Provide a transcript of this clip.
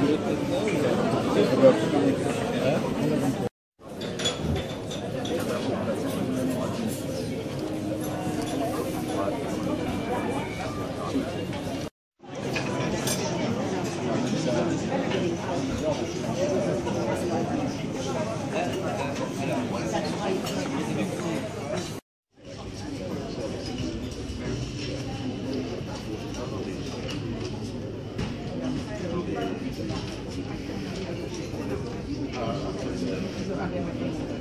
Dus het dan. Thank.